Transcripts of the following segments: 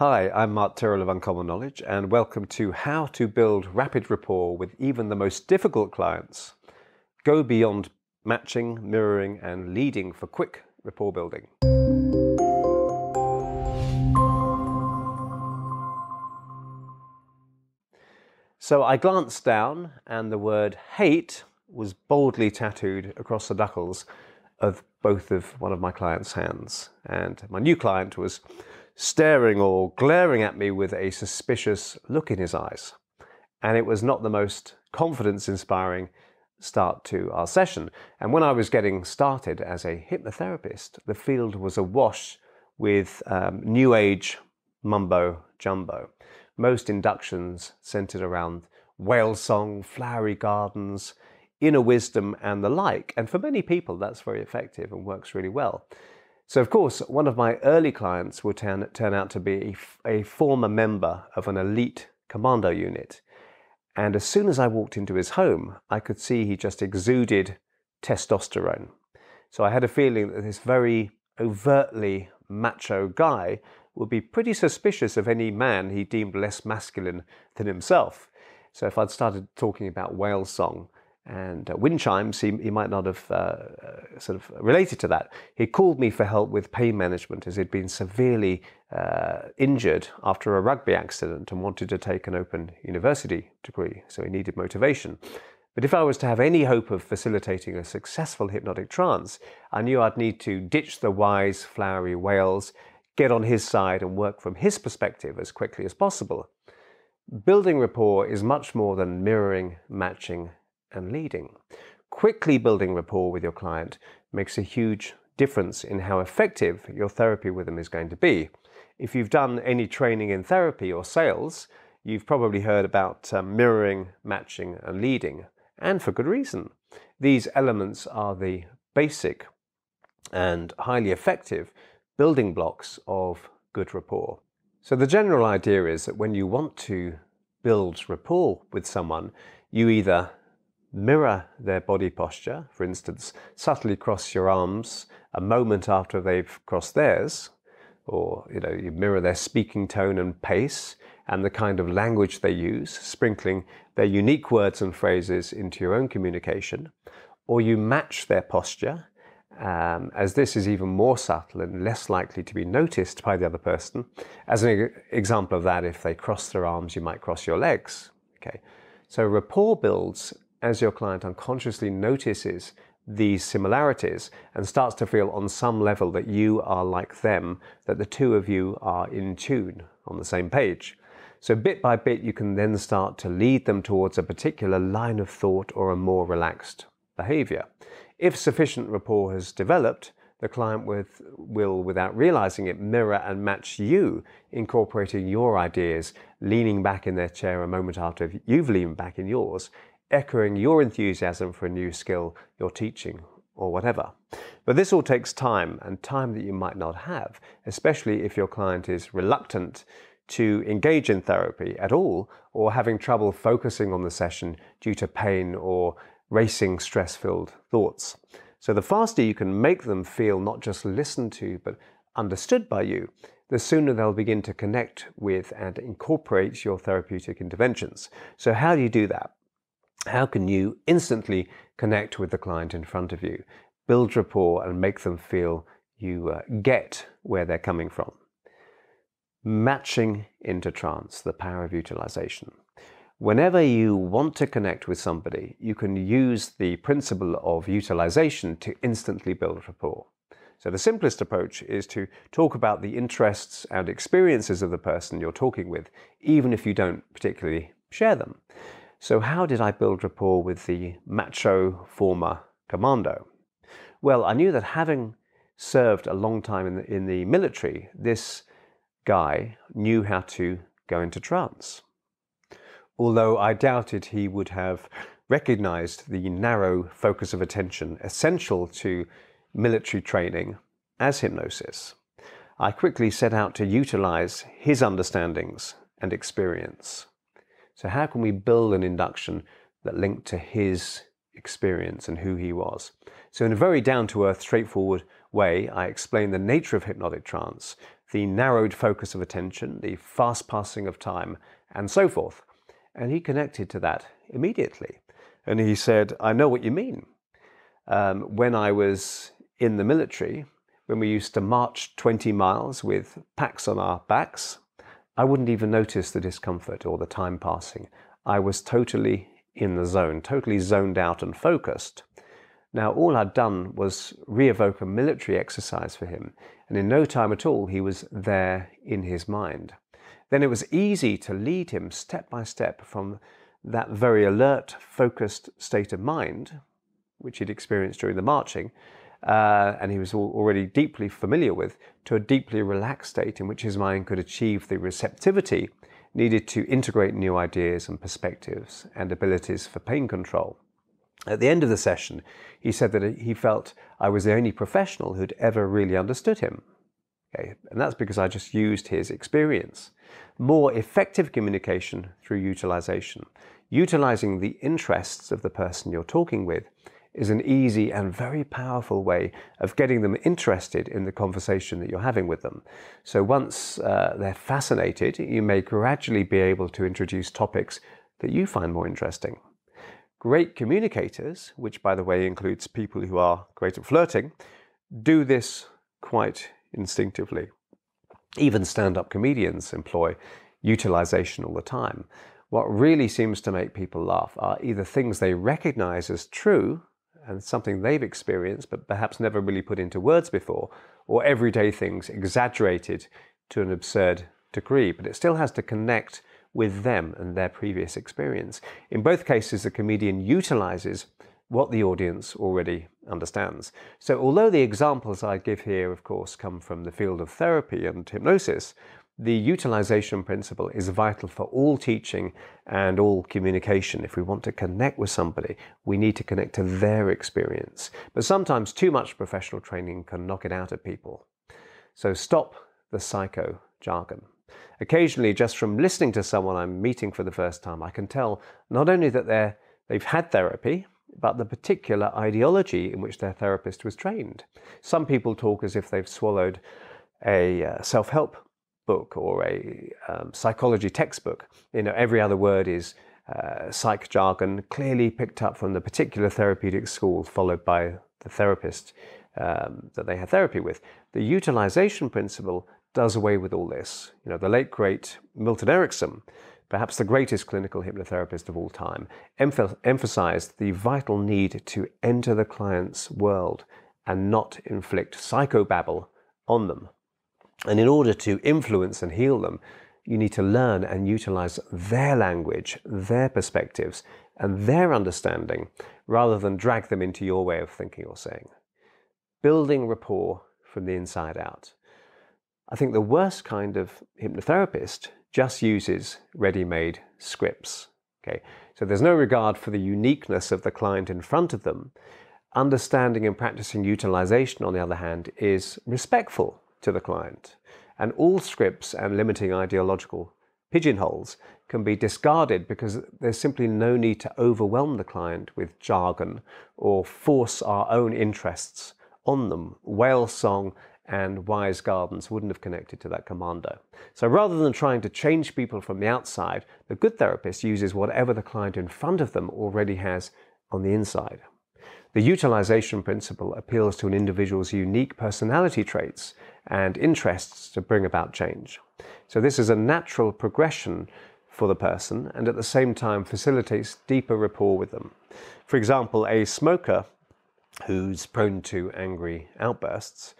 Hi, I'm Mark Tyrrell of Uncommon Knowledge, and welcome to How to Build Rapid Rapport with Even the Most Difficult Clients. Go beyond matching, mirroring, and leading for quick rapport building. So I glanced down, and the word hate was boldly tattooed across the knuckles of both of one of my clients' hands. And my new client was staring or glaring at me with a suspicious look in his eyes. And it was not the most confidence inspiring start to our session. And when I was getting started as a hypnotherapist, the field was awash with um, new age mumbo jumbo. Most inductions centered around whale song, flowery gardens, inner wisdom, and the like. And for many people, that's very effective and works really well. So, of course, one of my early clients will turn, turn out to be a, a former member of an elite commando unit. And as soon as I walked into his home, I could see he just exuded testosterone. So I had a feeling that this very overtly macho guy would be pretty suspicious of any man he deemed less masculine than himself. So if I'd started talking about whale song, and uh, wind chimes, he, he might not have uh, uh, sort of related to that. He called me for help with pain management as he'd been severely uh, injured after a rugby accident and wanted to take an open university degree, so he needed motivation. But if I was to have any hope of facilitating a successful hypnotic trance, I knew I'd need to ditch the wise, flowery whales, get on his side, and work from his perspective as quickly as possible. Building rapport is much more than mirroring, matching, and leading. Quickly building rapport with your client makes a huge difference in how effective your therapy with them is going to be. If you've done any training in therapy or sales, you've probably heard about um, mirroring, matching, and leading, and for good reason. These elements are the basic and highly effective building blocks of good rapport. So, the general idea is that when you want to build rapport with someone, you either mirror their body posture. For instance, subtly cross your arms a moment after they've crossed theirs, or you know, you mirror their speaking tone and pace and the kind of language they use, sprinkling their unique words and phrases into your own communication, or you match their posture. Um, as this is even more subtle and less likely to be noticed by the other person. As an example of that, if they cross their arms, you might cross your legs. Okay, so rapport builds as your client unconsciously notices these similarities and starts to feel on some level that you are like them, that the two of you are in tune on the same page. So, bit by bit, you can then start to lead them towards a particular line of thought or a more relaxed behavior. If sufficient rapport has developed, the client with, will, without realizing it, mirror and match you, incorporating your ideas, leaning back in their chair a moment after you've leaned back in yours, echoing your enthusiasm for a new skill you're teaching or whatever. But this all takes time and time that you might not have, especially if your client is reluctant to engage in therapy at all or having trouble focusing on the session due to pain or racing stress filled thoughts. So the faster you can make them feel not just listened to but understood by you, the sooner they'll begin to connect with and incorporate your therapeutic interventions. So, how do you do that? How can you instantly connect with the client in front of you, build rapport, and make them feel you uh, get where they're coming from? Matching into trance, the power of utilization. Whenever you want to connect with somebody, you can use the principle of utilization to instantly build rapport. So, the simplest approach is to talk about the interests and experiences of the person you're talking with, even if you don't particularly share them. So, how did I build rapport with the macho former commando? Well, I knew that having served a long time in the, in the military, this guy knew how to go into trance. Although I doubted he would have recognized the narrow focus of attention essential to military training as hypnosis, I quickly set out to utilize his understandings and experience. So, how can we build an induction that linked to his experience and who he was? So, in a very down to earth, straightforward way, I explain the nature of hypnotic trance the narrowed focus of attention, the fast passing of time, and so forth. And he connected to that immediately. And he said, I know what you mean. Um, when I was in the military, when we used to march 20 miles with packs on our backs, I wouldn't even notice the discomfort or the time passing. I was totally in the zone, totally zoned out and focused. Now, all I'd done was re evoke a military exercise for him, and in no time at all, he was there in his mind. Then it was easy to lead him step by step from that very alert, focused state of mind, which he'd experienced during the marching, uh, and he was already deeply familiar with, to a deeply relaxed state in which his mind could achieve the receptivity needed to integrate new ideas and perspectives and abilities for pain control. At the end of the session, he said that he felt I was the only professional who'd ever really understood him. Okay, and that's because I just used his experience. More effective communication through utilization. Utilizing the interests of the person you're talking with is an easy and very powerful way of getting them interested in the conversation that you're having with them. So once uh, they're fascinated, you may gradually be able to introduce topics that you find more interesting. Great communicators, which by the way includes people who are great at flirting, do this quite instinctively. Even stand up comedians employ utilization all the time. What really seems to make people laugh are either things they recognize as true and something they've experienced but perhaps never really put into words before, or everyday things exaggerated to an absurd degree, but it still has to connect with them and their previous experience. In both cases, the comedian utilizes what the audience already understands. So, although the examples I give here, of course, come from the field of therapy and hypnosis, the utilization principle is vital for all teaching and all communication. If we want to connect with somebody, we need to connect to their experience. But sometimes too much professional training can knock it out of people. So stop the psycho jargon. Occasionally, just from listening to someone I'm meeting for the first time, I can tell not only that they're, they've had therapy, but the particular ideology in which their therapist was trained. Some people talk as if they've swallowed a uh, self help book or a um, psychology textbook. You know, every other word is uh, psych jargon, clearly picked up from the particular therapeutic school followed by the therapist um, that they had therapy with. The utilization principle does away with all this. You know, the late great Milton Erickson, perhaps the greatest clinical hypnotherapist of all time, emph- emphasized the vital need to enter the client's world and not inflict psychobabble on them. And in order to influence and heal them, you need to learn and utilize their language, their perspectives, and their understanding rather than drag them into your way of thinking or saying. Building rapport from the inside out. I think the worst kind of hypnotherapist just uses ready made scripts. Okay? So there's no regard for the uniqueness of the client in front of them. Understanding and practicing utilization, on the other hand, is respectful to the client. And all scripts and limiting ideological pigeonholes can be discarded because there's simply no need to overwhelm the client with jargon or force our own interests on them. Whale song and wise gardens wouldn't have connected to that commando. So rather than trying to change people from the outside, the good therapist uses whatever the client in front of them already has on the inside. The utilization principle appeals to an individual's unique personality traits and interests to bring about change. So, this is a natural progression for the person and at the same time facilitates deeper rapport with them. For example, a smoker who's prone to angry outbursts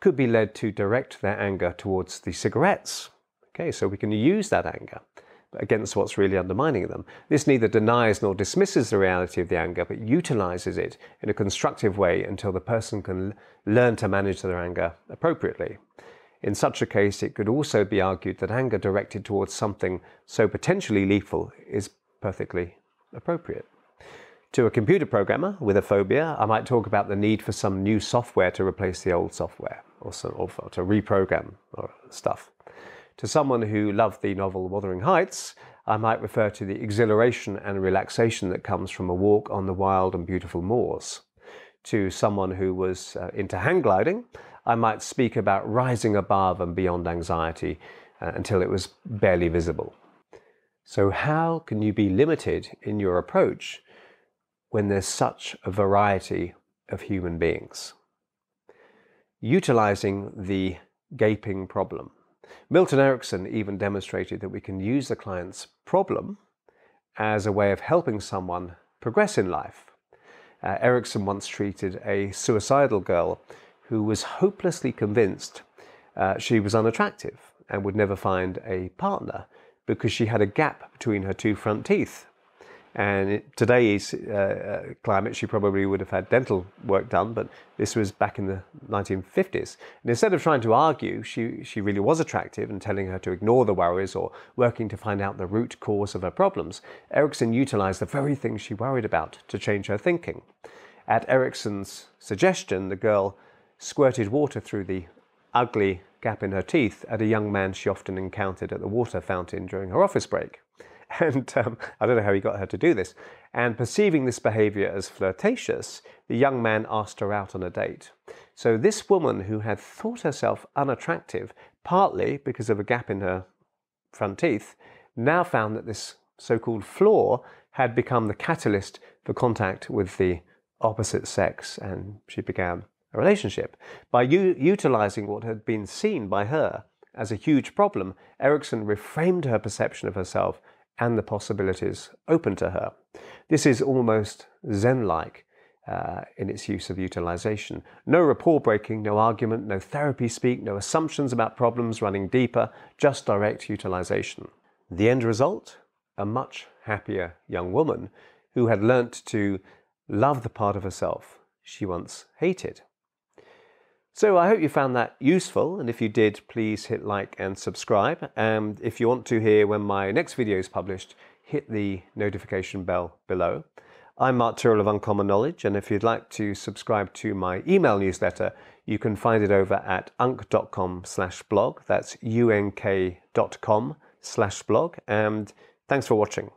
could be led to direct their anger towards the cigarettes. Okay, so we can use that anger against what's really undermining them. This neither denies nor dismisses the reality of the anger, but utilizes it in a constructive way until the person can learn to manage their anger appropriately. In such a case, it could also be argued that anger directed towards something so potentially lethal is perfectly appropriate. To a computer programmer with a phobia, I might talk about the need for some new software to replace the old software or, or to reprogram or stuff. To someone who loved the novel Wuthering Heights, I might refer to the exhilaration and relaxation that comes from a walk on the wild and beautiful moors. To someone who was uh, into hang gliding, I might speak about rising above and beyond anxiety uh, until it was barely visible. So, how can you be limited in your approach when there's such a variety of human beings? Utilizing the gaping problem. Milton Erickson even demonstrated that we can use the client's problem as a way of helping someone progress in life. Uh, Erickson once treated a suicidal girl who was hopelessly convinced uh, she was unattractive and would never find a partner because she had a gap between her two front teeth. And in today's uh, uh, climate, she probably would have had dental work done, but this was back in the 1950s. And instead of trying to argue she, she really was attractive and telling her to ignore the worries or working to find out the root cause of her problems, Erickson utilized the very thing she worried about to change her thinking. At Erickson's suggestion, the girl squirted water through the ugly gap in her teeth at a young man she often encountered at the water fountain during her office break. And um, I don't know how he got her to do this. And perceiving this behavior as flirtatious, the young man asked her out on a date. So this woman who had thought herself unattractive, partly because of a gap in her front teeth, now found that this so called flaw had become the catalyst for contact with the opposite sex, and she began a relationship. By utilizing what had been seen by her as a huge problem, Erickson reframed her perception of herself and the possibilities open to her. This is almost Zen like uh, in its use of utilization. No rapport breaking, no argument, no therapy speak, no assumptions about problems running deeper, just direct utilization. The end result? A much happier young woman who had learnt to love the part of herself she once hated. So I hope you found that useful, and if you did, please hit like and subscribe. And if you want to hear when my next video is published, hit the notification bell below. I'm Mark Tyrrell of Uncommon Knowledge, and if you'd like to subscribe to my email newsletter, you can find it over at unk.com slash blog. That's unk.com slash blog. And thanks for watching.